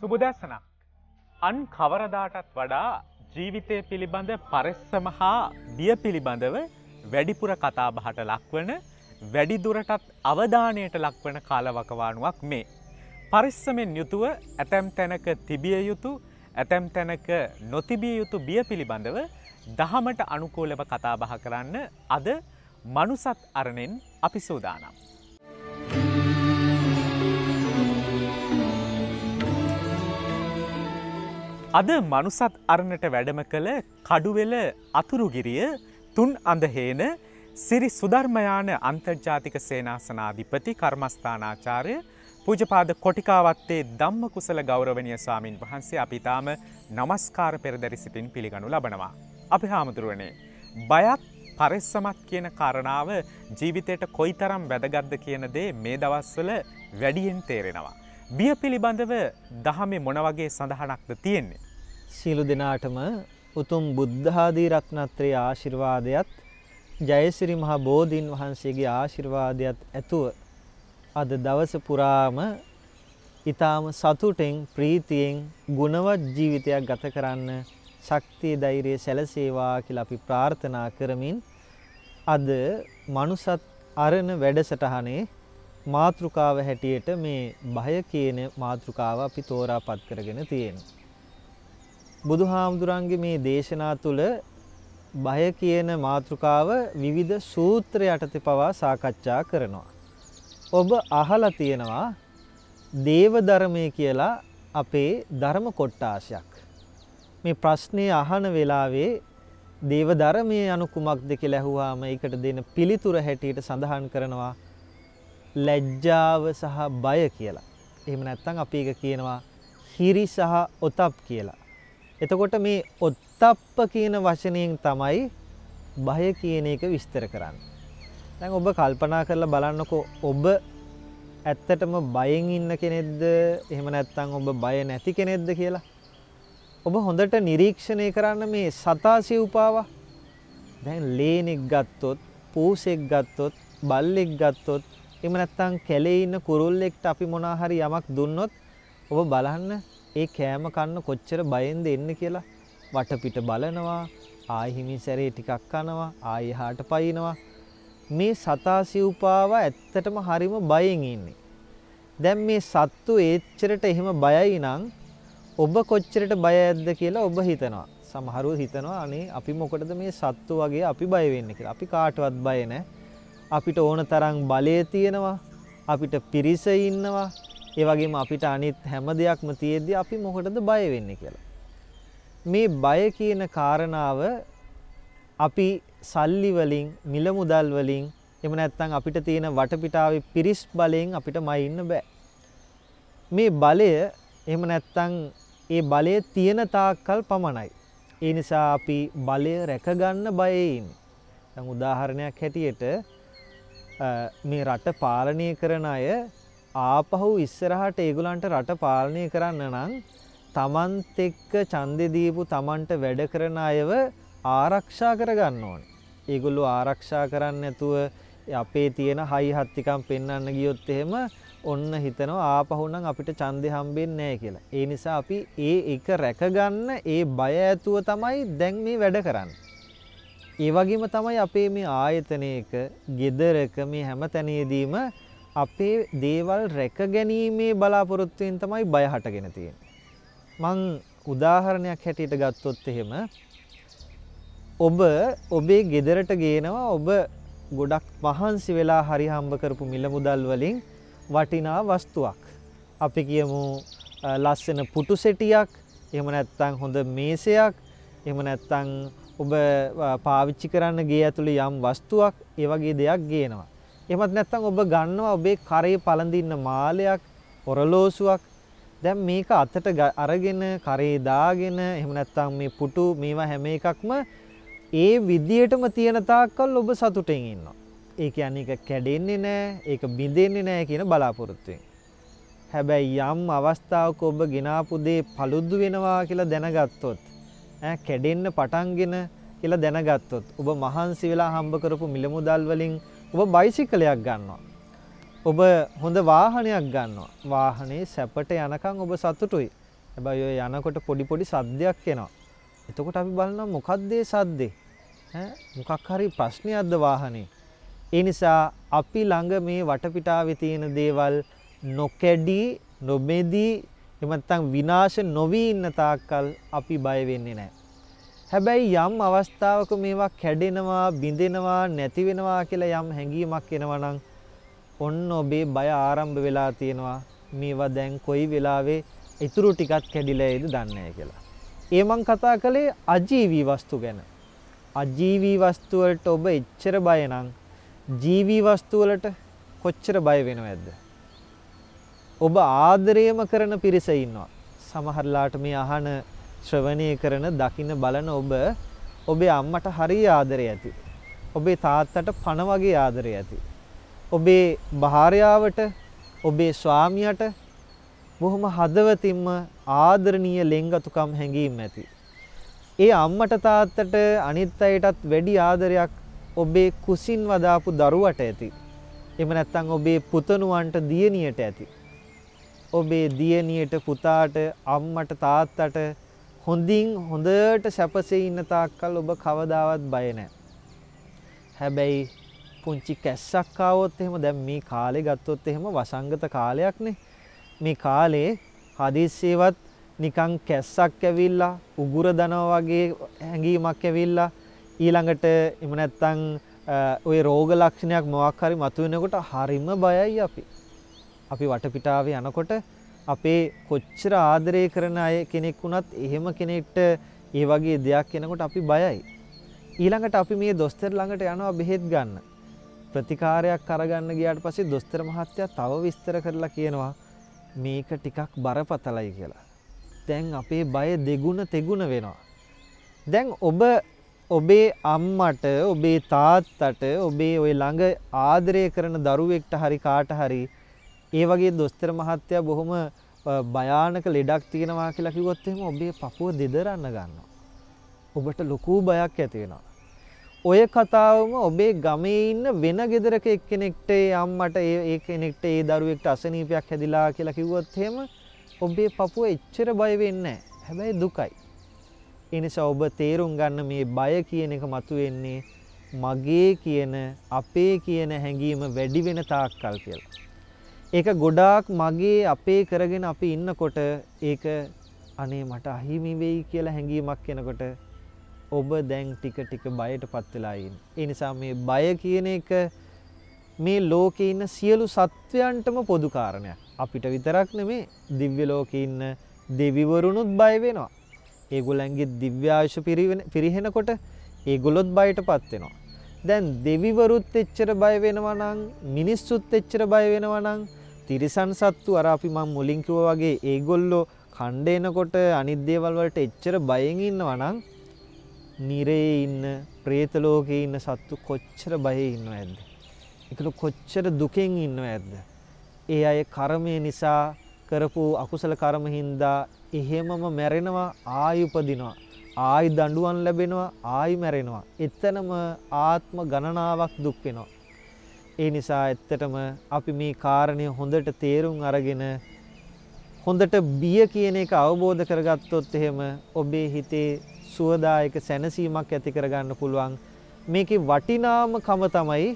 සුබදැසනක් අන් කවරදාටත් වඩා ජීවිතය පිළිබඳ පරෙස්සම හා බිය පිළිබඳව වැඩිපුර කතාබහට ලක්වන වැඩිදුරටත් අවධානයට ලක්වන කාලවකවානුවක් මේ. පරිස්සමෙන් යුතුව ඇතැම් තැනක තිබිය යුතු ඇතැම් තැනක නොතිබිය යුතු බිය පිළිබඳව දහමට අනුකූලව කතාබහ කරන්න අද මනුසත් අරණෙන් අපි සූදානම්. අද මනුසත් අරණට වැඩම කළ කඩුවෙල අතුරුගිරිය තුන් අඳහේන සිරි සුධර්මයාන අන්තර්ජාතික සේනාසනාධිපති කර්මස්ථානාචාරය පූජපාද කොටිකාවත්තේ ධම්ම කුසල ගෞරවනය ස්වාමින් වහන්සේ අපිතාම නමස්කාර පෙරදැරි සිටින් පිළිගනු ලබනවා. අපි හාමුදුරුවනේ. බයත් පරෙස්සමත් කියන කාරණාව ජීවිතයට කොයි තරම් වැදගත්ද කියන දේ මේ දවස්වල වැඩියෙන් තේරෙනවා. බිය පිළිබඳව දහමේ මොනවගේ සඳහනක්ද තියෙන්නේ. සියලු දෙනාටම උතුම් බුද්ධාදී රත්නත්‍රයේ ආශිර්වාදයත් ජයසිරි මහා බෝධීන් වහන්සේගේ ආශිර්වාදයත් ඇතුව අද දවස පුරාම ඊටාම සතුටෙන් ප්‍රීතියෙන් ගුණවත් ජීවිතයක් ගත කරන්න ශක්තිය ධෛර්යය සැලසේවා කියලා අපි ප්‍රාර්ථනා කරමින් අද මනුසත් අරණ වැඩසටහනේ මාතෘකාව හැටියට මේ බය කියන මාතෘකාව අපි තෝරාපත් කරගෙන තියෙනවා. බුදුහාමුදුරන්ගේ මේ දේශනා තුළ බය කියන මාතෘකාව විවිධ සූත්‍ර යටතේ පවා සාකච්ඡා කරනවා. ඔබ අහලා තියෙනවා දේව ධර්මයේ කියලා අපේ ධර්ම කොටාශයක්. මේ ප්‍රශ්නේ අහන වෙලාවේ දේව ධර්මයේ අනු කුමක්ද කියලා ඇහුවාම ඒකට දෙන පිළිතුර හැටියට සඳහන් කරනවා ලැජ්ජාව සහ බය කියලා. එහෙම නැත්නම් අපි ඒක කියනවා හිරි සහ ඔතප් කියලා. එතකොට මේ ඔත්තප්ප කියන වචනයෙන් තමයි බය කියන එක විස්තර කරන්නේ. දැන් ඔබ කල්පනා කරලා බලන්නකෝ ඔබ ඇත්තටම බයෙන් ඉන්න කෙනෙක්ද එහෙම නැත්නම් ඔබ බය නැති කෙනෙක්ද කියලා. ඔබ හොඳට නිරීක්ෂණය කරන්න මේ සතා සිව්පාවා. දැන් ලේනෙක් ගත්තොත්, පූසෙක් ගත්තොත්, බල්ලෙක් ගත්තොත්, එහෙම නැත්නම් කැලේ ඉන්න කුරුල්ලෙක්ට අපි මොනවා හරි යමක් දුන්නොත් ඔබ බලන්න ඒ කෑම කන්න කොච්චර බයෙන්ද එන්නේ කියලා. වටපිට බලනවා ආයි හිමින් සැරේ ටිකක් කනවා ආයි එහාට පයින්නවා. මේ සතා සිව්පාව ඇත්තටම හරිම බයෙන් ඉන්නේ. දැන් මේ සත්තු ඒච්චරට එහෙම බයයි නම් ඔබ කොච්චරට බයයිද කියලා ඔබ හිතනවා. සමහරව හිතනවා අනේ අපි මොකටද මේ සත්තු වගේ අපි බය වෙන්නේ? කියලා. අපි කාටවත් බය නැහැ. අපිට ඕන තරම් බලය තියෙනවා අපිට පිරිස ඉන්නවා ඒ වගේම අපිට අනිත් හැම දෙයක්ම තියෙද්දි අපි මොකටද බය වෙන්නේ කියලා. මේ බය කියන කාරණාව අපි සල්ලි වලින් මිල මුදල් වලින් එහෙම නැත්නම් අපිට තියෙන වටපිටාවේ පිරිස් බලයෙන් අපිට මයින්න බෑ. මේ බලය එහෙම නැත්නම් ඒ බලය තියෙන තාක්කල් පමණයි. ඒ නිසා අපි බලය රැකගන්න බයේ ඉන්නේ. දැන් උදාහරණයක් හැටියට මේ රට පාලනය කරන අය ආපහු ඉස්සරහට ඒගොල්ලන්ට රට පාලනය කරන්න නම් තමන්ත් එක්ක ඡන්දෙ දීපු තමන්ට වැඩ කරන අයව ආරක්ෂා කරගන්න ඕනේ. ඒගොල්ලෝ ආරක්ෂා කරන්නේ නැතුව අපේ තියෙන හයි හත්තිකම් පෙන්වන්න ගියොත් එහෙම ඔන්න හිතනවා ආපහු නම් අපිට ඡන්දේ හම්බෙන්නේ නැහැ කියලා. ඒ නිසා අපි ඒ එක රැකගන්න ඒ බය ඇතුව තමයි දැන් මේ වැඩ කරන්නේ. ඒ වගේම තමයි අපේ මේ ආයතනයක, ගෙදරක මේ හැම තැනේදීම අපේ දේවල් රැක ගැනීමේ බලාපොරොත්තුවෙන් තමයි බය හටගෙන තියෙන්නේ. මං උදාහරණයක් හැටියට ගත්තොත් එහෙම ඔබ ඔබේ ගෙදරට ගේනවා ඔබ ගොඩක් මහන්සි වෙලා හරි හම්බ කරපු මිල මුදල් වලින් වටිනා වස්තුවක්. අපි කියමු ලස්සන පුටු සෙටියක්, එහෙම නැත්නම් හොඳ මේසයක්, එහෙම නැත්නම් ඔබ පාවිච්චි කරන්න ගේ ඇතුළේ යම් වස්තුවක් ඒ වගේ දෙයක් ගේනවා. එහෙමත් නැත්නම් ඔබ ගන්නවා ඔබේ කරේ පළඳින්න මාලයක්, ඔරලෝසුවක්. දැන් මේක අතට අරගෙන කරේ දාගෙන එහෙම නැත්නම් මේ පුටු මේවා හැම එකක්ම ඒ විදියටම තියෙන තාක්කල් ඔබ සතුටින් ඉන්නවා. ඒ කියන්නේ ඒක කැඩෙන්නේ නැහැ, ඒක බිඳෙන්නේ නැහැ කියන බලාපොරොත්තුවෙන්. හැබැයි යම් අවස්ථාවක ඔබ ගෙනාපු දේ paludu වෙනවා කියලා දැනගත්තොත් ඈ කැඩෙන්න පටන්ගෙන කියලා දැනගත්තොත් ඔබ මහන්සි වෙලා හම්බ කරපු මිල මුදල් වලින් ඔබ බයිසිකලයක් ගන්නවා. ඔබ හොඳ වාහනයක් ගන්නවා. වාහනේ සැපට යනකම් ඔබ සතුටුයි. හැබැයි ඔය යනකොට පොඩි පොඩි සද්දයක් එනවා. එතකොට අපි බලනවා මොකක්ද ඒ සද්දේ? ඈ මොකක් හරි ප්‍රශ්නයක්ද වාහනේ? ඒ නිසා අපි ළඟ මේ වටපිටාවේ තියෙන දේවල් නොකැඩී නොබෙදී එහෙම නැත්නම් විනාශ නොවි ඉන්න තාක්කල් අපි බය වෙන්නේ නැහැ. හැබැයි යම් අවස්ථාවක මේවා කැඩෙනවා, බිඳෙනවා, නැති වෙනවා කියලා යම් හැඟීමක් එනවා නම් ඔන්න ඔබේ බය ආරම්භ වෙලා තියෙනවා. මේවා දැන් කොයි වෙලාවෙ ඉතුරු ටිකත් කැඩිලායිද දන්නේ නැහැ කියලා. ඒ මං කතා කළේ අජීවී වස්තු ගැන. අජීවී වස්තු වලට ඔබ එච්චර බය නම් ජීවී වස්තු වලට කොච්චර බය වෙනවද? ඔබ ආදරයම කරන පිරිස ඉන්නවා. සමහරලාට මේ අහන ශ්‍රවණය කරන දකින්න බලන ඔබ ඔබේ අම්මට හරිය ආදරය ඇති. ඔබේ තාත්තට පණ වගේ ආදරය ඇති. ඔබේ භාර්යාවට ඔබේ ස්වාමියාට බොහොම හදවතින්ම ආදරණීය ලෙන්ගතුකම් හැඟීම් ඇති. ඒ අම්මට තාත්තට අනිත් අයටත් වැඩි ආදරයක් ඔබේ කුසින් වදාපු දරුවට ඇති. එහෙම නැත්නම් ඔබේ පුතණුවන්ට දියණියට ඇති. ඔබේ දියණියට පුතාට අම්මට තාත්තට හොඳින් හොඳට සැපසේ ඉන්න තාක්කල් ඔබ කවදාවත් බය නැහැ. හැබැයි පුංචි කැස්සක් ආවොත් එහෙම දැන් මේ කාලේ ගත්තොත් එහෙම වසංගත කාලයක්නේ. මේ කාලේ හදිස්සියවත් නිකන් කැස්සක් ඇවිල්ලා උගුර දනවා වගේ හැඟීමක් ඇවිල්ලා ඊළඟට එහෙම නැත්නම් ওই රෝග ලක්ෂණයක් මොකක් හරි මතුවෙනකොට හරිම බයයි අපි. අපි වටපිටාවේ යනකොට අපේ කොච්චර ආදරය කරන අය කෙනෙක් වුණත් එහෙම කෙනෙක්ට ඒ වගේ දෙයක් එනකොට අපි බයයි. ඊළඟට අපි මේ දොස්තර ළඟට යනවා බෙහෙත් ගන්න. ප්‍රතිකාරයක් අරගන්න ගියාට පස්සේ දොස්තර මහත්තයා තව විස්තර කරලා කියනවා මේක ටිකක් බරපතලයි කියලා. දැන් අපේ බය දෙගුණ තෙගුණ වෙනවා. දැන් ඔබ ඔබේ අම්මට ඔබේ තාත්තට ඔබේ ওই ළඟ ආදරය කරන දරුවෙක්ට හරි කාට හරි ඒ වගේ දොස්තර මහත්තයා බොහොම භයානක ලෙඩක් තියෙනවා කියලා කිව්වොත් එහෙම ඔබේ පපුව දෙදරන්න ගන්නවා. ඔබට ලොකු බයක් ඇති වෙනවා. ඔය කතාවම ඔබේ ගමේ ඉන්න වෙන ගෙදරක එක්කෙනෙක්ට ඒ අම්මට ඒ කෙනෙක්ට ඒ දරුවෙක්ට අසනීපයක් හැදිලා කියලා කිව්වොත් එහෙම ඔබේ පපුව එච්චර බය වෙන්නේ නැහැ. හැබැයි දුකයි. ඒ නිසා ඔබ තේරුම් ගන්න මේ බය කියන එක මතුවෙන්නේ මගේ කියන අපේ කියන හැඟීම වැඩි වෙන තාක්කල් කියලා. ඒක ගොඩාක් මගේ අපේ කරගෙන අපි ඉන්නකොට ඒක අනේ මට අහිමි වෙයි කියලා හැඟීමක් එනකොට ඔබ දැන් ටික ටික බයටපත් වෙලා ඉන්නේ. ඒ නිසා මේ බය කියන එක මේ ලෝකේ ඉන්න සියලු සත්වයන්ටම පොදු කාරණයක්. අපිට විතරක් නෙමේ දිව්‍ය ලෝකේ ඉන්න දෙවිවරුනුත් බය වෙනවා. ඒගොල්ලන්ගේ දිව්‍ය ආයුෂ පිරිහෙනකොට ඒගොල්ලොත් බයටපත් වෙනවා. දැන් දෙවිවරුත් එච්චර බය වෙනවා නම් මිනිස්සුත් එච්චර බය වෙනවා නම් තිරිසන් සත්තු අර අපි මම මුලින් කිව්වා වගේ ඒගොල්ලෝ කණ්ඩ එනකොට අනිත් දේවල් වලට එච්චර බයෙන් ඉන්නවා නම් නිරේ ඉන්න പ്രേත ලෝකේ ඉන්න සත්තු කොච්චර බයේ ඉන්නවද? ඒකල කොච්චර දුකෙන් ඉන්නවද? ඒ අය කර්මය නිසා කරපු අකුසල කර්ම හින්දා එහෙමම මැරෙනවා ආයි උපදිනවා ආයි දඬුවම් ලැබෙනවා ආයි මැරෙනවා එතනම ආත්ම ගණනාවක් දුක් වෙනවා ඒ නිසා ඇත්තටම අපි මේ කාරණය හොඳට තේරුම් අරගෙන හොඳට බිය කියන එක අවබෝධ කරගත්තොත් එහෙම ඔබේ හිතේ සුවදායක සැනසීමක් ඇති කරගන්න පුළුවන්. මේකේ වටිනාමකම තමයි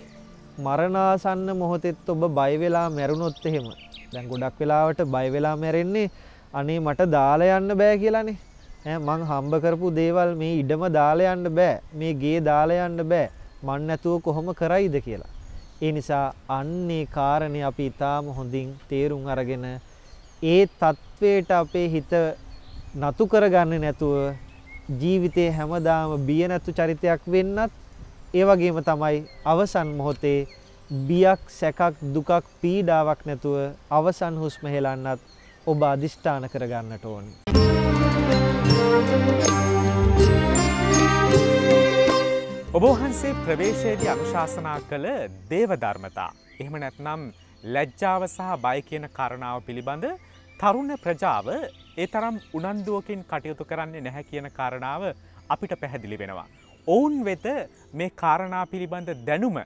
මරණාසන්න මොහොතෙත් ඔබ බය වෙලා මැරුණොත් එහෙම. දැන් ගොඩක් වෙලාවට බය වෙලා මැරෙන්නේ අනේ මට දාලා යන්න බෑ කියලානේ. ඈ මං හම්බ කරපු දේවල් මේ ඉඩම දාලා යන්න බෑ. මේ ගේ දාලා යන්න බෑ. මන් නැතුව කොහොම කරයිද කියලා. ඒ නිසා අන්නේ කාරණේ අපි ඊටාම හොඳින් තේරුම් අරගෙන ඒ தത്വයට අපේ හිත නතු කරගන්නේ නැතුව ජීවිතේ හැමදාම බිය නැතු චරිතයක් වෙන්නත් ඒ වගේම තමයි අවසන් මොහොතේ බියක් සැකක් දුකක් පීඩාවක් නැතුව අවසන් හුස්ම හෙලන්නත් ඔබ අදිෂ්ඨාන කරගන්නට ඕනේ. ඔබවහන්සේ ප්‍රවේශයේදී අනුශාසනා කළ දේවධර්මතා. එහෙම නැත්නම් ලැජ්ජාව සහ බය කියන කරණාව පිළිබඳ තරුණ ප්‍රජාව ඒ තරම් උනන්දුවකින් කටයුතු කරන්නේ නැහැ කියන කාරණාව අපිට පැහැදිලි වෙනවා. ඔවුන් වෙත මේ කාරණා පිළිබඳ දැනුම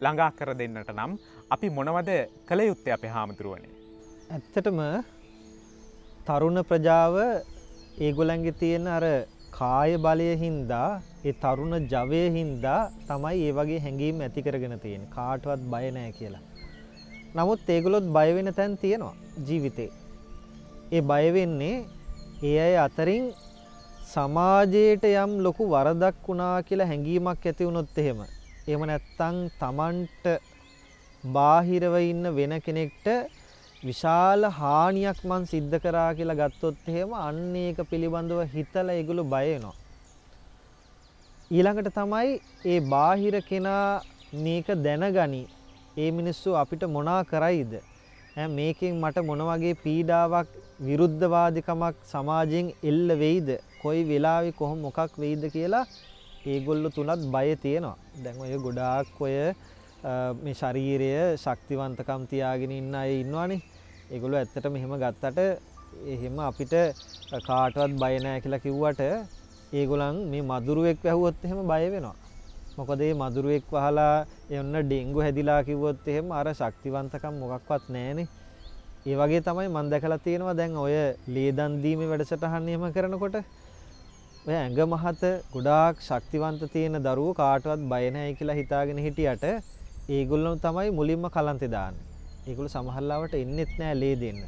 ළඟා කර දෙන්නට නම් අපි මොනවද කළ යුත්තේ අපේ හාමුදුරුවනේ. ඇත්තටම තරුණ ප්‍රජාව ඒගොල්ලන්ගේ තියෙන අර කාය බලය හින්දා ඒ තරුණ ජවය හින්දා තමයි ඒ වගේ හැඟීම් ඇති කරගෙන තියෙන්නේ. කාටවත් බය නැහැ කියලා. නමුත් ඒගොල්ලොත් බය වෙන තැන් තියෙනවා ජීවිතේ. ඒ බය වෙන්නේ ඒ අය අතරින් සමාජයට යම් ලොකු වරදක් වුණා කියලා හැඟීමක් ඇති වුණොත් එහෙම. එහෙම නැත්තම් Tamanට බාහිරව ඉන්න වෙන කෙනෙක්ට විශාල හානියක් මං සිද්ධ කරා කියලා ගත්තොත් එහෙම අන්න ඒක පිළිබඳව හිතලා ඒගොල්ලෝ බය වෙනවා. ඊළඟට තමයි ඒ බාහිර කෙනා මේක දැනගනි. ඒ මිනිස්සු අපිට මොනා කරයිද? මේකෙන් මට මොන වගේ පීඩාවක් විරුද්ධවාදිකමක් සමාජයෙන් එල්ල වෙයිද? කොයි වෙලාවෙ කොහොම මොකක් වෙයිද කියලා ඒගොල්ලෝ තුනත් බය තියෙනවා. දැන් ඔය ගොඩාක් ඔය මේ ශරීරය ශක්තිවන්තකම් තියාගෙන ඉන්න අය ඉන්නවානේ. ඒගොල්ලෝ ඇත්තටම එහෙම ගත්තට එහෙම අපිට කාටවත් බය නැහැ කියලා කිව්වට ඒගොල්ලන් මේ මදුරුවෙක් වැහුවොත් එහෙම බය වෙනවා. මොකද මේ මදුරුවෙක් වහලා එන්න ඩෙන්ගු හැදිලා කිව්වොත් එහෙම අර ශක්තිවන්තකම් මොකක්වත් නැහනේ. ඒ වගේ තමයි මම දැකලා තියෙනවා දැන් ඔය ලේදන් දීමේ වැඩසටහන එහෙම කරනකොට ඔය ඇඟ මහත ගොඩාක් ශක්තිවන්ත තියෙන දරුවෝ කාටවත් බය නැහැ කියලා හිතාගෙන හිටියට ඒගොල්ලෝ තමයි මුලින්ම කලන්තේ දාන්නේ. ඒගොල්ලෝ සමහරලාවට එන්නෙත් නෑ ලේ දෙන්න.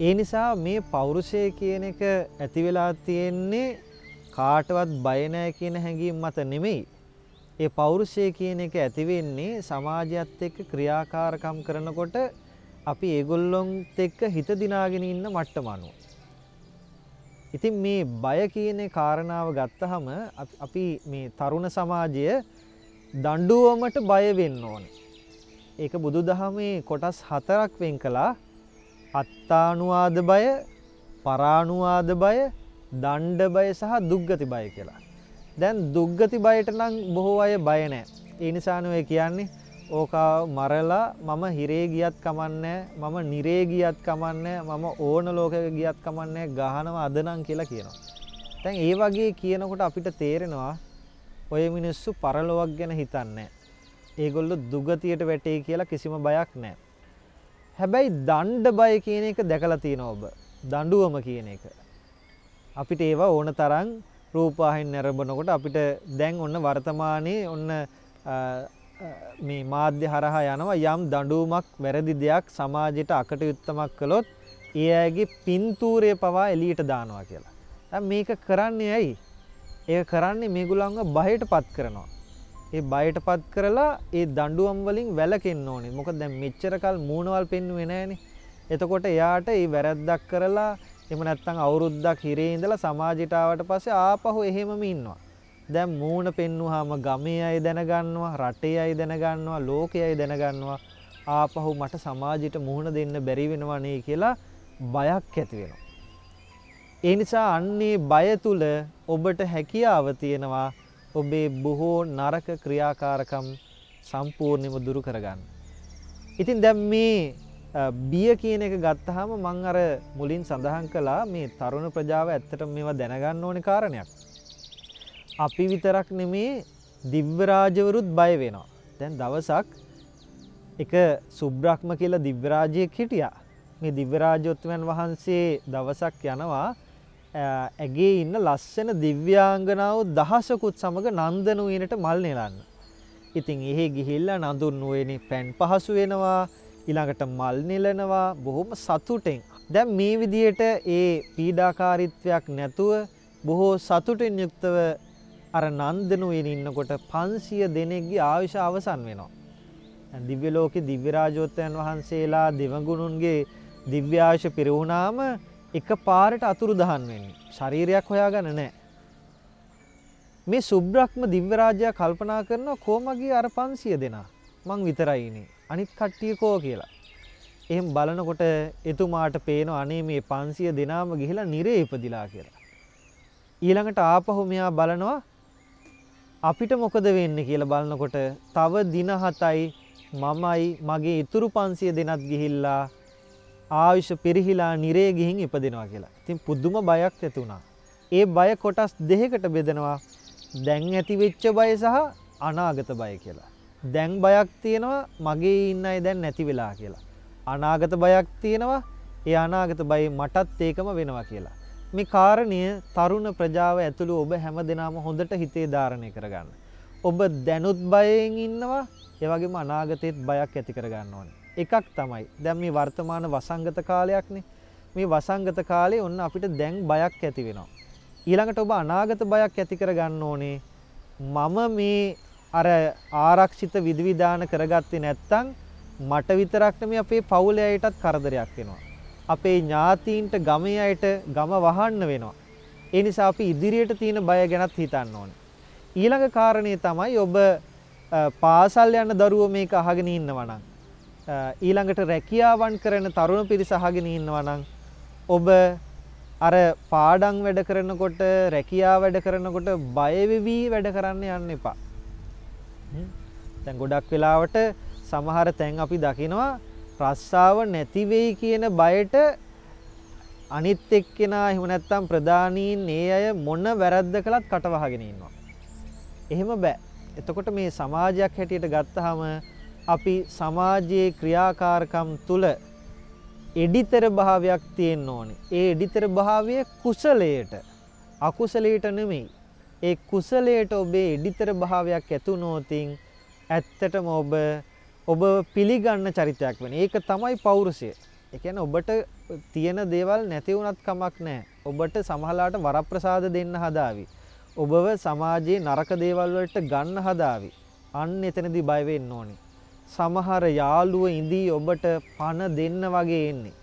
ඒ නිසා මේ පෞරුෂය කියන එක ඇති වෙලා තියෙන්නේ කාටවත් බය නැහැ කියන හැඟීම් මත නෙමෙයි. ඒ පෞරුෂය කියන එක ඇති වෙන්නේ සමාජයත් එක්ක ක්‍රියාකාරකම් කරනකොට අපි ඒගොල්ලොන්ත් එක්ක හිත දිනාගෙන ඉන්න මට්ටම අනුව. ඉතින් මේ බය කියන කාරණාව ගත්තහම අපි මේ තරුණ සමාජය දඬුවමට බය වෙන්න ඕනේ. ඒක බුදුදහමේ කොටස් හතරක් වෙන් කළා. අත්තානුවාද බය, පරානුවාද බය, දණ්ඩ බය සහ දුක්ගති බය කියලා. දැන් දුක්ගති බයට නම් බොහෝ අය බය නැහැ. ඒ නිසානේ ඔය කියන්නේ ඕකා මරලා මම හිරේ ගියත් කමන්නේ මම නිරේ ගියත් කමන්නේ මම ඕන ලෝකෙක ගියත් කමන්නේ ගහනවා අදනම් කියලා කියනවා. දැන් ඒ වගේ කියනකොට අපිට තේරෙනවා ඔය මිනිස්සු පරලොවක් ගැන හිතන්නේ ඒගොල්ලෝ දුගතියට වැටේ කියලා කිසිම බයක් නැහැ. හැබැයි දණ්ඩ බය කියන එක දැකලා තියෙනවා ඔබ. දඬුවම කියන එක. අපිට ඒවා ඕන තරම් රූපවාහිනී නැරඹනකොට අපිට දැන් ඔන්න වර්තමානයේ ඔන්න මේ මාධ්‍ය හරහා යනවා යම් දඬුවමක් වැරදි දෙයක් සමාජයට අකටයුත්තමක් කළොත් ඒ අයගේ පින්තූරය පවා එළියට දානවා කියලා. දැන් මේක කරන්නේ ඇයි? ඒක කරන්නේ මේගොල්ලන්ව බයට පත් කරනවා. ඒ බයට පත් කරලා ඒ දඬුවම් වලින් වැළකෙන්න ඕනේ. මොකද දැන් මෙච්චර කල් මූණවල් පෙන්නුවේ නැහනේ. එතකොට එයාට ඒ වැරද්දක් කරලා එහෙම නැත්නම් අවුරුද්දක් හිරේ ඉඳලා සමාජයට ආවට පස්සේ ආපහු එහෙමම ඉන්නවා. දැන් මූණ පෙන්නුවාම ගමේ අය දැනගන්නවා, රටේ අය දැනගන්නවා, ලෝකයේ අය දැනගන්නවා. ආපහු මට සමාජයට මුහුණ දෙන්න බැරි වෙනවා නේ කියලා බයක් ඇති වෙනවා. ඒ නිසා අන්නේ බය තුල ඔබට හැකියාව තියෙනවා ඔබේ බොහෝ නරක ක්‍රියාකාරකම් සම්පූර්ණයෙන්ම දුරු කරගන්න. ඉතින් දැන් මේ බිය කියන එක ගත්තාම මම අර මුලින් සඳහන් කළා මේ තරුණ ප්‍රජාව ඇත්තටම මේවා දැනගන්න ඕනේ කාරණයක්. අපි විතරක් නෙමේ දිව්‍ය රාජවරුත් බය වෙනවා. දැන් දවසක් එක සුබ්‍රාහ්ම කියලා දිව්‍ය රාජයෙක් හිටියා. මේ දිව්‍ය රාජෝත්තමයන් වහන්සේ දවසක් යනවා ඇගේ ඉන්න ලස්සන දිව්‍යාංගනාව දහසකුත් සමග නන්දන උයනට මල් නෙලන්න. ඉතින් එහෙ ගිහිල්ලා නඳුන් උයනේ පැන් පහසු වෙනවා ඊළඟට මල් නෙලනවා බොහොම සතුටෙන්. දැන් මේ විදියට ඒ පීඩාකාරීත්වයක් නැතුව බොහෝ සතුටින් යුක්තව අර නන්දන උයනේ ඉන්නකොට 500 දෙනෙක්ගේ ආයුෂ අවසන් වෙනවා. දිව්‍ය ලෝකේ දිව්‍ය රාජෝත්තයන් වහන්සේලා දෙවඟුණුන්ගේ දිව්‍ය ආයුෂ පිරුණාම එක පාරට අතුරුදහන් වෙන්නේ. ශරීරයක් හොයාගන්න නැහැ. මේ සුබ්‍රහ්ම දිව්‍ය රාජ්‍යය කල්පනා කරනවා කොමගිය අර 500 දෙනා. මං විතරයි ඉන්නේ. අනිත් කට්ටිය කෝ කියලා. එහෙම බලනකොට එතුමාට පේනවා අනේ මේ 500 දෙනාම ගිහිලා නිරේ ඉපදිලා කියලා. ඊළඟට ආපහු මෙයා බලනවා අපිට මොකද වෙන්නේ කියලා බලනකොට තව දින 7යි මමයි මගේ ඉතුරු 500 දෙනත් ගිහිල්ලා ආයුෂ පිරිහිලා නිරේ ගිහින් ඉපදෙනවා කියලා. ඉතින් පුදුම බයක් ඇති වුණා. ඒ බය කොටස් දෙකකට බෙදෙනවා. දැන් ඇති වෙච්ච බය සහ අනාගත බය කියලා. දැන් බයක් තියෙනවා මගේ ඉන්න අය දැන් නැති වෙලා කියලා. අනාගත බයක් තියෙනවා ඒ අනාගත බය මටත් ඒකම වෙනවා කියලා. මේ කාරණය තරුණ ප්‍රජාව ඇතුළු ඔබ හැමදෙනාම හොඳට හිතේ ධාරණය කරගන්න. ඔබ දැනුත් බයෙන් ඉන්නවා ඒ වගේම අනාගතේත් බයක් ඇති කරගන්න ඕනේ. එකක් තමයි දැන් මේ වර්තමාන වසංගත කාලයක්නේ. මේ වසංගත කාලේ ඔන්න අපිට දැන් බයක් ඇති වෙනවා. ඊළඟට ඔබ අනාගත බයක් ඇති කරගන්න ඕනේ. මම මේ අර ආරක්ෂිත විධිවිධාන කරගත්තේ නැත්නම් මට විතරක් නෙමෙයි අපේ පවුලේ අයටත් කරදරයක් වෙනවා. අපේ ඥාතීන්ට ගමේ අයට ගම වහන්න වෙනවා. ඒ නිසා අපි ඉදිරියට තියෙන බය ගැනත් හිතන්න ඕනේ. ඊළඟ කාරණේ තමයි ඔබ පාසල් යන දරුවෝ මේක අහගෙන ඉන්නවා නම් ඊළඟට රැකියාවන් කරන තරුණ පිරිස අහගෙන ඉන්නවා නම් ඔබ අර පාඩම් වැඩ කරනකොට රැකියාව වැඩ කරනකොට බය වෙවි වැඩ කරන්න යන්න එපා. දැන් ගොඩක් වෙලාවට සමහර තැන් අපි දකිනවා රස්සාව නැති වෙයි කියන බයට අනිත් එක්කෙනා එහෙම නැත්නම් ප්‍රධානීන් ඒ අය මොන වැරද්ද කළත් කටවහගෙන ඉන්නවා. එහෙම බෑ. එතකොට මේ සමාජයක් හැටියට ගත්තාම අපි සමාජයේ ක්‍රියාකාරකම් තුල එඩිතර භාවයක් තියෙන්න ඕනේ. ඒ එඩිතර භාවය කුසලයට අකුසලයට නෙමෙයි. ඒ කුසලයට ඔබේ එඩිතර භාවයක් ඇතුනොතින් ඇත්තටම ඔබ ඔබ පිළිගන්න චරිතයක් වෙන. ඒක තමයි පෞරුෂය. ඒ කියන්නේ ඔබට තියෙන දේවල් නැති වුණත් කමක් නැහැ. ඔබට සමහරලාට වරප්‍රසාද දෙන්න හදාවි. ඔබව සමාජයේ නරක දේවල් වලට ගන්න හදාවි. අන්න එතනදී බය වෙන්න ඕනේ. සමහර යාළුව ඉඳී ඔබට පණ දෙන්න වගේ එන්නේ.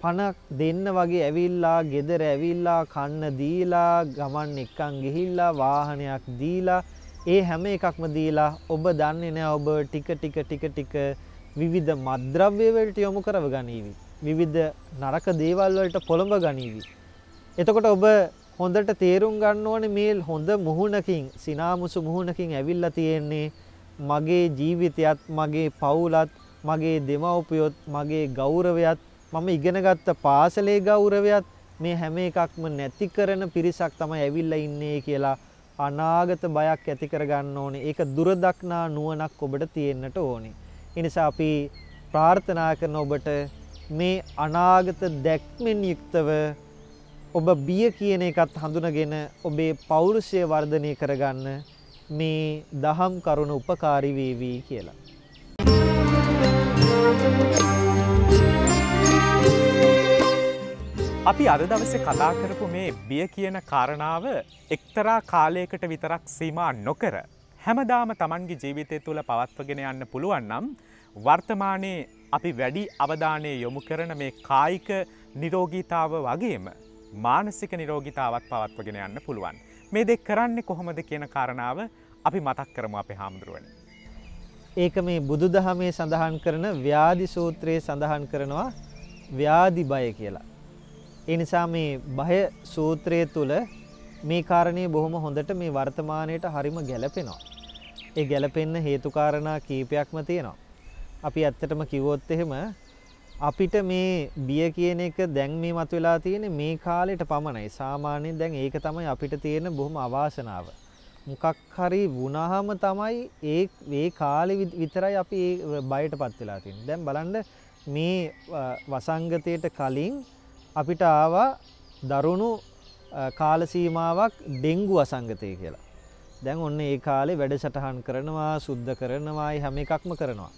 පණක් දෙන්න වගේ ඇවිල්ලා ගෙදර ඇවිල්ලා කන්න දීලා ගමන් එක්කන් ගිහිල්ලා වාහනයක් දීලා ඒ හැම එකක්ම දීලා ඔබ දන්නේ නැහැ ඔබ ටික ටික ටික ටික විවිධ මද්ද්‍රව්‍ය වලට යොමු කරව ගනීවි. විවිධ නරක දේවල් වලට පොළඹ ගනීවි. එතකොට ඔබ හොඳට තේරුම් ගන්න ඕනේ මේ හොඳ මුහුණකින් සිනාමුසු මුහුණකින් ඇවිල්ලා තියෙන්නේ මගේ ජීවිතයත් මගේ පවුලත් මගේ දෙමව්පියොත් මගේ ගෞරවයත් මම ඉගෙනගත්ත පාසලේ ගෞරවයත් මේ හැම එකක්ම නැති කරන පිරිසක් තමයි ඇවිල්ලා ඉන්නේ කියලා අනාගත බයක් ඇති කරගන්න ඕනේ. ඒක දුරදක්නා නුවණක් ඔබට තියෙන්නට ඕනේ. ඒ නිසා අපි ප්‍රාර්ථනා කරන ඔබට මේ අනාගත දැක්මෙන් යුක්තව ඔබ බිය කියන එකත් හඳුනගෙන ඔබේ පෞරුෂය වර්ධනය කරගන්න මේ දහම් කරුණ උපකාරී වේවි කියලා. අපි අද දවසේ කතා කරපු මේ බිය කියන කාරණාව එක්තරා කාලයකට විතරක් සීමා නොකර හැමදාම තමන්ගේ ජීවිතය තුළ පවත්වගෙන යන්න පුළුවන් නම් වර්තමානයේ අපි වැඩි අවධානය යොමු කරන මේ කායික නිරෝගීතාව වගේම මානසික නිරෝගිතාවත් පවත්වගෙන යන්න පුළුවන්. මේ දෙක් කරන්නේ කොහොමද කියන කාරණාව අපි මතක් කරමු අපේ හාමුදුරුවන. ඒක මේ බුදු දහමේ සඳහන් කරන ව්‍යාධි සූත්‍රයේ සඳහන් කරනවා ව්‍යාධි බය කියලා. ඒ නිසා මේ බය සූත්‍රය තුළ මේ කාරණේ බොහොම හොඳට මේ වර්තමානයට හරිම ගැලපෙනවා. ඒ ගැලපෙන්න හේතුකාරණා කීපයක්ම තියෙනවා. අපි ඇත්තටම කිව්වොත් එහෙම අපිට මේ බිය කියන එක දැන් මේ මතුවලා තියෙන්නේ මේ කාලෙට පමණයි. සාමාන්‍යයෙන් දැන් ඒක තමයි අපිට තියෙන බොහොම අවාසනාව. මොකක් හරි වුණාම තමයි ඒ ඒ කාලේ විතරයි අපි ඒ බයටපත් වෙලා තියෙන්නේ. දැන් බලන්න මේ වසංගතයට කලින් අපිට ආවා දරුණු කාල සීමාවක් ඩෙන්ගු වසංගතය කියලා. දැන් ඔන්න ඒ කාලේ වැඩසටහන් කරනවා, සුද්ධ කරනවා, හැම එකක්ම කරනවා.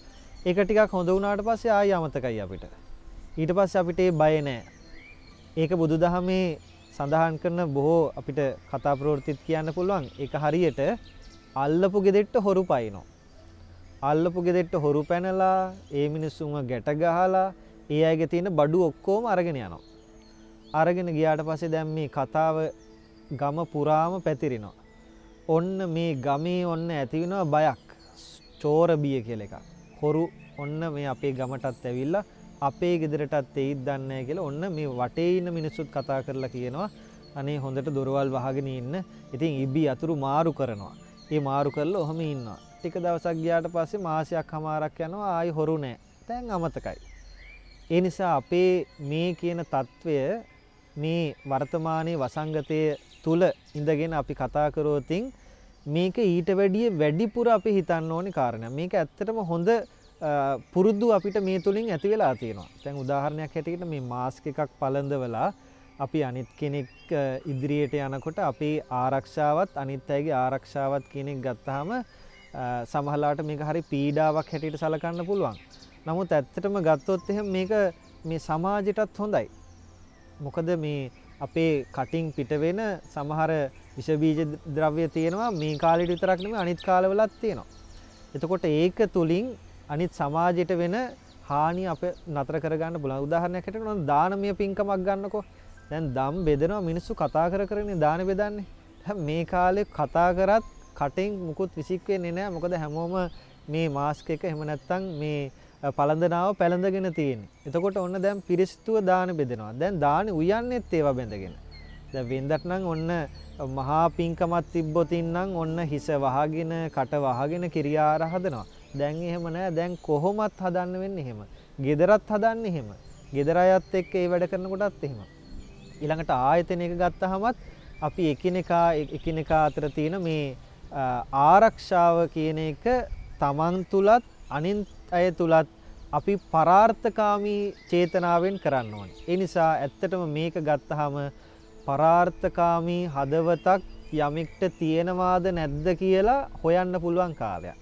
ඒක ටිකක් හොඳ වුණාට පස්සේ ආයෙ අමතකයි අපිට. ඊට පස්සේ අපිට ඒ බය නැහැ. ඒක බුදුදහමේ සඳහන් කරන බොහෝ අපිට කතා ප්‍රවෘත්තිත් කියන්න පුළුවන්. ඒක හරියට අල්ලපු ගෙදෙට්ට හොරු පයින්නවා. අල්ලපු ගෙදෙට්ට හොරු පැනලා ඒ මිනිස්සුන්ව ගැට ගහලා ඒ අයගේ තියෙන බඩු ඔක්කොම අරගෙන යනවා. අරගෙන ගියාට පස්සේ දැන් මේ කතාව ගම පුරාම පැතිරෙනවා. ඔන්න මේ ගමේ ඔන්න ඇති වෙනවා බයක්. චෝර බිය කියලා එකක්. හොරු ඔන්න මේ අපේ ගමටත් ඇවිල්ලා අපේ ගෙදරටත් එයිත් දන්නේ කියලා ඔන්න මේ වටේ ඉන්න මිනිස්සුත් කතා කරලා කියනවා අනේ හොඳට දොරවල් වහගෙන ඉන්න. ඉතින් ඉබි අතුරු මාරු කරනවා. ඒ මාරු කරලා ඔහම ඉන්නවා. ටික දවසක් ගියාට පස්සේ මාසයක් හමාරක් යනවා ආයි හොරු නැහැ. දැන් අමතකයි. ඒ නිසා අපේ මේ කියන తත්වය මේ වර්තමානයේ වසංගතයේ තුල ඉඳගෙන අපි කතා කරෝතින් මේක ඊට වැඩිය වැඩිපුර අපි හිතන්න ඕනේ කාරණා. මේක ඇත්තටම හොඳ පුරුද්දු අපිට මේ තුළින් ඇති වෙලා තියෙනවා තැන් උදාහරණයක් හැටියට මේ මාස්ක එකක් පලඳ වෙලා අපි අනිත් කෙනෙක් ඉදිරියට යනකොට අපේ ආරක්ෂාවත් අනිත් අයගේ ආරක්ෂාවත් කෙනෙක් ගත්තහම සමහලාට මේක හරි පීඩාවක් හැටියට සලකන්න පුළුවන්. නමුත් ඇත්තටම ගත්තොත් එහෙම මේක මේ සමාජයටත් හොඳයි. මොකද මේ අපේ කටින් පිට වෙන සමහර විෂ බීජ ද්‍රව්‍ය තියෙනවා මේ කාලෙට විතරක් නෙමෙයි අනිත් කාලවලත් තියෙනවා. එතකොට ඒක තුලින් අනිත් සමාජයට වෙන හානි අප නතර කරගන්න පුළුවන්. උදාහරණයක් හැටියට දානමය පින්කමක් ගන්නකෝ. දැන් දම් බෙදනවා මිනිස්සු කතා කර කරනේ දාන බෙදන්නේ. මේ කාලේ කතා කරත් කටෙන් මුකුත් විසික් වෙන්නේ නැහැ. මොකද හැමෝම මේ මාස්ක් එක එහෙම නැත්නම් මේ පළඳනාව පැළඳගෙන තියෙන්නේ. එතකොට ඔන්න දැන් පිරිස්තුව දාන බෙදෙනවා. දැන් දාන උයන්නෙත් ඒවා බැඳගෙන. දැන් වෙන්දට නම් ඔන්න මහා පිංකමක් තිබ්බොත් ඉන්නම් ඔන්න හිස වහගෙන කට වහගෙන කිරියාර හදනවා. දැන් එහෙම නෑ. දැන් කොහොමත් හදන්න වෙන්නේ එහෙම. ගෙදරත් හදන්නේ එහෙම. ගෙදර අයත් එක්ක ඒ වැඩ කරනකොටත් එහෙම. ඊළඟට ආයතනයක ගත්තහමත් අපි එකිනෙකා එකිනෙකා අතර තියෙන මේ ආරක්ෂාව කියන එක තමන් තුලත් අනිත් අය තුලත් අපි පරාර්ථකාමී චේතනාවෙන් කරන්න ඕනේ. ඒ නිසා ඇත්තටම මේක ගත්තාම පරාර්ථකාමී හදවතක් යමෙක්ට තියෙනවාද නැද්ද කියලා හොයන්න පුළුවන් කාලයක්.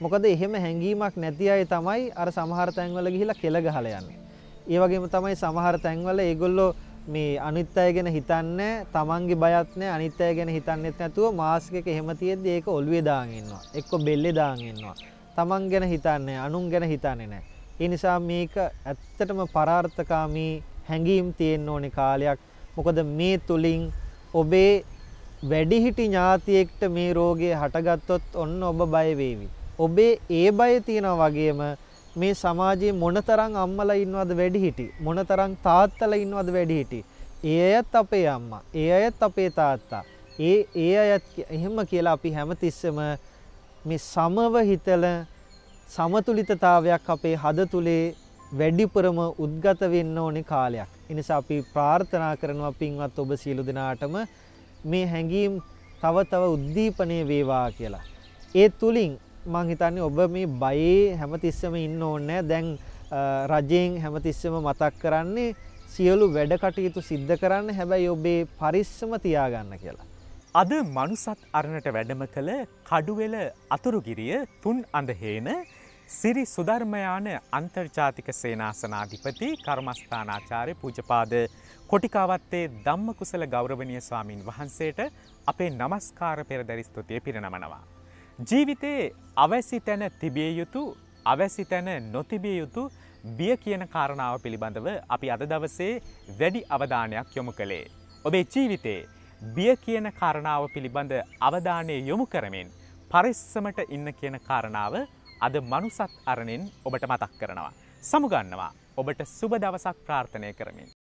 මොකද එහෙම හැඟීමක් නැති අය තමයි අර සමහර තැන්වල ගිහිලා කෙල ගහලා යන්නේ. ඒ වගේම තමයි සමහර තැන්වල ඒගොල්ලෝ මේ අනිත් අය ගැන හිතන්නේ තමන්ගේ බයත් නැහැ අනිත් අය ගැන හිතන්නෙත් නැතුව මාස්ක් එක එහෙම තියෙද්දි ඒක ඔළුවේ දාන් ඉන්නවා එක්ක බෙල්ලේ දාන් ඉන්නවා තමන් ගැන හිතන්නේ අනුන් ගැන හිතන්නේ නැහැ ඒ නිසා මේක ඇත්තටම පරාර්ථකාමී හැඟීම් තියෙන්න ඕනේ කාලයක් මොකද මේ තුලින් ඔබේ වැඩිහිටි ඥාතියෙක්ට මේ රෝගය හටගත්තොත් ඔන්න ඔබ බය වේවි. ඔබේ ඒ බය තියෙනා වගේම මේ සමාජයේ මොනතරම් අම්මලා ඉන්නවද වැඩිහිටි? මොනතරම් තාත්තලා ඉන්නවද වැඩිහිටි? ඒ අයත් අපේ අම්මා. ඒ අයත් අපේ තාත්තා. ඒ ඒ අයත් එහෙම කියලා අපි හැමතිස්සෙම මේ සමව හිතල සමතුලිතතාවයක් අපේ හද තුලේ වැඩිපුරම උද්ගත වෙන්න ඕනේ කාලයක්. ඒ නිසා අපි ප්‍රාර්ථනා කරනවා පින්වත් ඔබ සියලු දෙනාටම මේ හැඟීම් තව තව උද්දීපනය වේවා කියලා. ඒ තුලින් මං හිතන්නේ ඔබ මේ බයේ හැමතිස්සම ඉන්න ඕනේ දැන් රජයෙන් හැමතිස්සම මතක් කරන්නේ සියලු වැඩ කටයුතු සිද්ධ කරන්න හැබැයි ඔබේ පරිස්සම තියාගන්න කියලා. අද මනුසත් අරණට වැඩම කළ කඩුවෙල අතුරුගිරිය තුන් අඳහේන සිරි සුධර්මයාන අන්තර්ජාතික සේනාසනාධිපති කර්මස්ථානාචාරය පූජපාද කොටිකාවත්තේ ධම්ම කුසල ගෞරවනය ස්වාමීන් වහන්සේට අපේ නමස්කාර පෙරදැරිස්තුතිය පිරිනමනවා. ජීවිතයේ අවැසි තැන තිබිය යුතු අවැසි තැන නොතිබිය යුතු බිය කියන කාරණාව පිළිබඳව අපි අද දවසේ වැඩි අවධානයක් යොමු කළේ. ඔබේ ජීවිතේ බිය කියන කාරණාව පිළිබඳ අවධානය යොමු කරමින් පරිස්සමට ඉන්න කියන කාරණාව අද මනුසත් අරණෙන් ඔබට මතක් කරනවා. සමුගන්නවා ඔබට සුබ දවසක් ප්‍රාර්ථනය කරමින්.